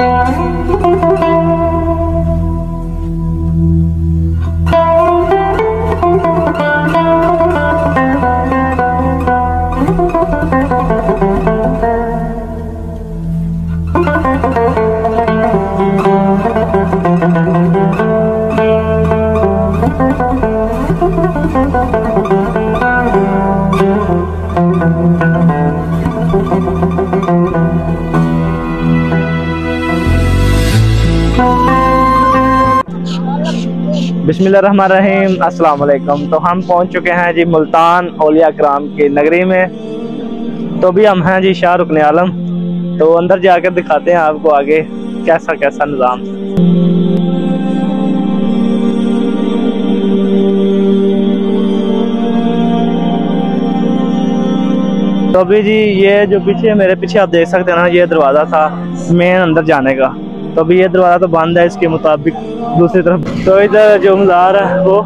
Oh, oh, वालेकुम तो हम पहुँच चुके हैं जी मुल्तान ओलिया कराम की नगरी में। तो भी हम हैं जी शाहरुख आलम। तो अंदर जाकर दिखाते हैं आपको आगे कैसा कैसा निज़ाम। तो अभी जी ये जो पीछे मेरे पीछे आप देख सकते हैं ना, ये दरवाज़ा था मेन अंदर जाने का। तो अभी ये दरवाज़ा तो बंद है, इसके मुताबिक दूसरी तरफ़। तो इधर जो मज़ार है, वो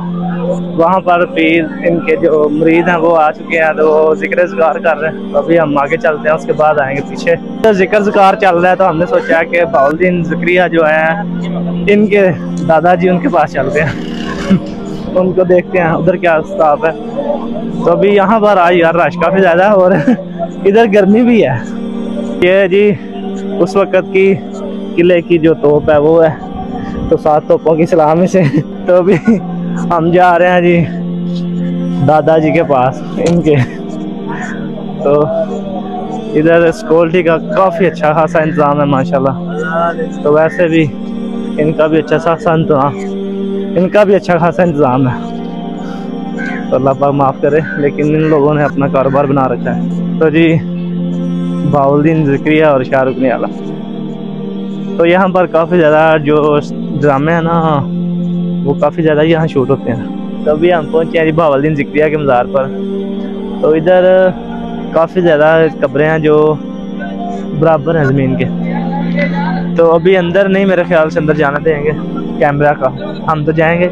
वहाँ पर पीर इनके जो मरीज़ हैं, वो आ चुके हैं तो वो ज़िक्र जगार कर रहे हैं। तो अभी हम आगे चलते हैं, उसके बाद आएँगे पीछे। तो ज़िक्र जगार चल रहा है तो हमने सोचा कि बाउलदीन जक्रिया जो है, इनके दादाजी उनके पास चलते हैं। उनको देखते हैं, उधर क्या स्टाफ है। तो अभी यहाँ पर आई, यार रश काफ़ी ज़्यादा है, और इधर गर्मी भी है। ये जी, उस वक़्त की किले की जो तोप है, वो है। तो सात तोपों की सलामी से तो अभी हम जा रहे हैं जी दादाजी के पास, इनके। तो इधर सिक्योरिटी का काफ़ी अच्छा खासा इंतज़ाम है, माशाल्लाह। तो वैसे भी इनका भी अच्छा खासा इंतज़ाम, इनका भी अच्छा खासा इंतज़ाम है। तो अल्लाह पाक माफ़ करे, लेकिन इन लोगों ने अपना कारोबार बना रखा है। तो जी, बाउलदीन जिक्रिया और शाहरुख ने आला। तो यहाँ पर काफ़ी ज़्यादा जो ड्रामे हैं ना, वो काफ़ी ज़्यादा यहाँ शूट होते हैं। तभी हम पहुँचे हैं जी बावलदीन जिक्रिया के मज़ार पर। तो इधर, काफ़ी ज़्यादा कब्रें हैं जो बराबर हैं ज़मीन के। तो अभी अंदर नहीं, मेरे ख्याल से अंदर जाना देंगे कैमरा का। हम तो जाएँगे,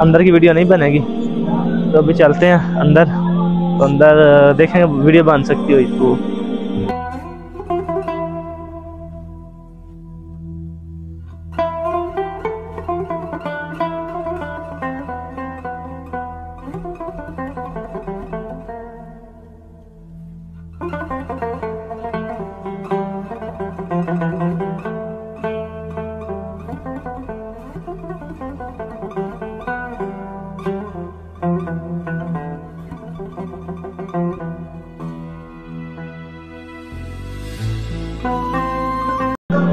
अंदर की वीडियो नहीं बनेगी। तो अभी चलते हैं अंदर। तो अंदर, देखेंगे वीडियो बन सकती हो इसको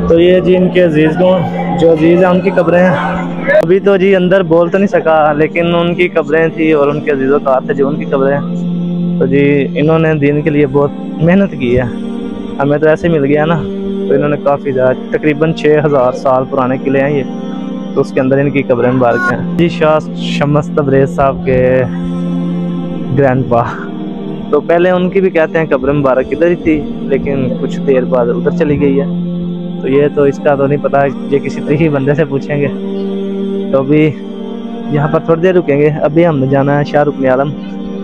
तो ये जी इनके अज़ीज़ को, जो अज़ीज़ हैं, उनकी कब्रें हैं। अभी तो जी अंदर बोल तो नहीं सका, लेकिन उनकी कब्रें थी और उनके अजीज़ों का थे जो उनकी कब्रें हैं। तो जी इन्होंने दीन के लिए बहुत मेहनत की है। हमें तो ऐसे मिल गया ना। तो इन्होंने काफ़ी ज़्यादा, तकरीबन छः हज़ार साल पुराने किले हैं ये। तो उसके अंदर इनकी कब्रें मुबारक हैं। जी शाह शमस तबरेज साहब के ग्रैंड पा तो पहले उनकी भी कहते हैं कब्र मुबारक इधर ही थी, लेकिन कुछ देर बाद उधर चली गई है। तो ये तो इसका तो नहीं पता ये किसी तरीके बंदे से पूछेंगे। तो अभी यहाँ पर थोड़ी देर रुकेंगे। अभी हमने जाना है शाहरुख आलम।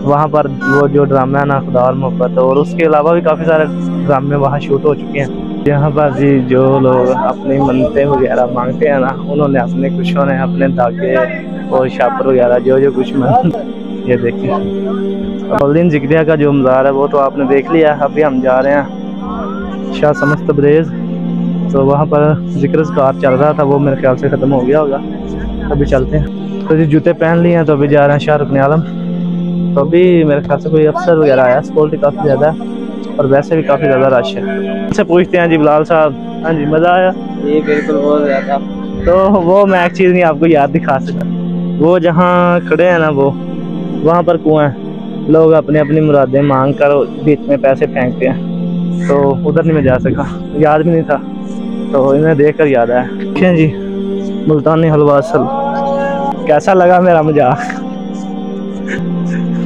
वहाँ पर वो जो ड्रामा है ना, खुदा और मोहब्बत, और उसके अलावा भी काफ़ी सारे ड्रामे वहाँ शूट हो चुके हैं। यहाँ पर जी जो लोग अपनी मनते वगैरह मांगते हैं ना, उन्होंने अपने कुछ ने अपने धागे और शापर वगैरह जो जो कुछ मन ये देखिए। अबुद्दीन जिक्रिया का जो मज़ार है वो तो आपने देख लिया अभी हम जा रहे हैं शाह समस्त तबरेज़ तो वहाँ पर ज़िक्र कार चल रहा था वो मेरे ख्याल से ख़त्म हो गया होगा। अभी चलते हैं। तो जी जूते पहन लिए हैं तो अभी जा रहे हैं शाहरुख ने आलम। तो अभी मेरे ख्याल से कोई अफसर वगैरह आया सिक्योरिटी काफ़ी ज़्यादा है और वैसे भी काफ़ी ज़्यादा रश है। इससे पूछते हैं जी बिलाल साहब। हाँ जी मज़ा आया? ये बिल्कुल बहुत ज़्यादा। तो वो मैं एक चीज़ नहीं आपको याद दिखा सका वो जहाँ खड़े हैं ना वो वहाँ पर कुआँ है। लोग अपनी अपनी मुरादें मांग कर बीच में पैसे फेंकते हैं। तो उधर नहीं मैं जा सका। याद भी नहीं था। तो इन्हें देख कर याद आया। ठीक है जी। मुल्तानी हलवा असल कैसा लगा मेरा मज़ाक?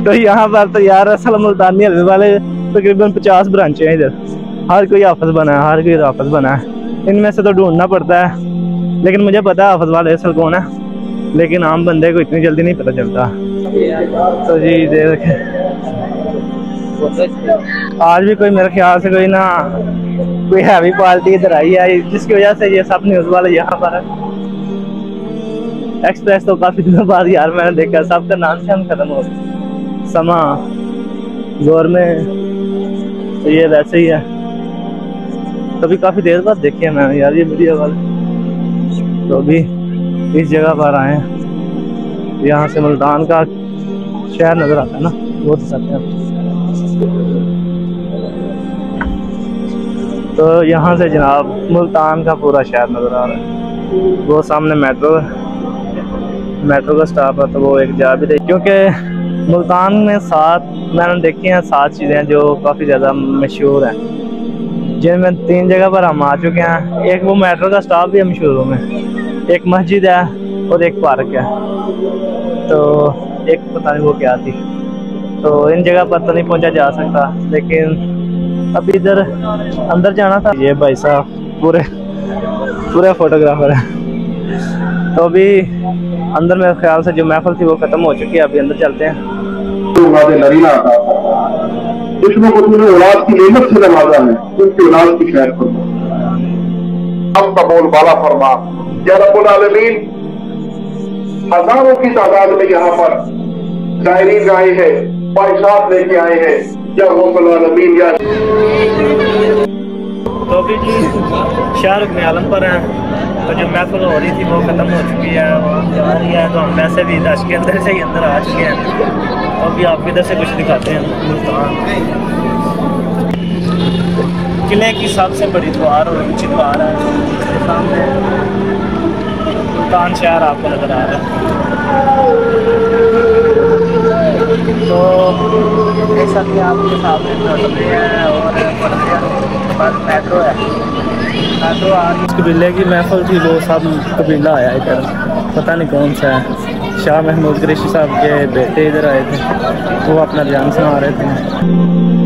तो यहाँ पर तो यार असल मुल्तानी हलवे वाले तकरीबन तो पचास ब्रांचे हैं इधर। हर कोई हाफज बना है, हर कोई हाफज बना है। इनमें से तो ढूंढना पड़ता है। लेकिन मुझे पता है हाफज वाले असल कौन है। लेकिन आम बंदे को इतनी जल्दी नहीं पता चलता। तो जी, देख। आज भी कोई मेरे ख्याल से कोई ना, कोई हैवी पार्टी इधर आई है, जिसकी वजह से ये सब न्यूज़ वाले यहाँ पर एक्सप्रेस तो काफ़ी दिनों बाद यार मैंने देखा, सबका नाम से हम खत्म हो समा, ज़ोर में तो ये वैसे ही है। तभी काफ़ी देर बाद देखे मैंने यार ये वीडियो वाले। तो अभी इस जगह पर आए हैं। यहाँ से मुल्तान का शहर नज़र आता है ना, वो तो सकते हैं। तो यहाँ से जनाब, मुल्तान का पूरा शहर नज़र आ रहा है। वो सामने मेट्रो मेट्रो का स्टॉप है तो वो एक जा भी दे क्योंकि मुल्तान में सात, मैंने देखी हैं सात चीज़ें जो काफ़ी ज़्यादा मशहूर हैं। जिनमें तीन जगह पर हम आ चुके हैं। एक वो मेट्रो का स्टॉप भी है मशहूर में। एक मस्जिद है और एक पार्क है। तो एक पता नहीं वो क्या थी। तो इन जगह पर तो नहीं पहुँचा जा सकता, लेकिन अब इधर अंदर जाना था। ये भाई साहब, पूरे पूरे फोटोग्राफर है। तो अभी अंदर मेरे ख्याल से जो महफल थी वो खत्म हो चुकी है, अभी अंदर चलते हैं। आलमीन, हज़ारों की तादाद में यहाँ पर शायरीन आए हैं ख्वाहिशात लेके आए हैं, या आलमीन या तो अभी जी शाहरुख में आलम पर हैं तो जो महफिल हो रही थी, वो ख़त्म हो चुकी है जा रही है तो हम वैसे भी दश के अंदर से ही अंदर आ चुके हैं। तो अभी आप इधर से कुछ दिखाते हैं, मुल्तान। किले की सबसे बड़ी द्वार और ऊँची द्वार है, सामने मुल्तान शहर आपको नज़र आ रहा है। तो जैसा कि आपके सामने पटरे हैं और मेट्रो है। मेट्रो कबीले की महफल थी, वो सब कबीला आया इधर। पता नहीं कौन सा है। शाह महमूद कृषि साहब के बेटे इधर आए थे। वो अपना बयान सुना रहे थे।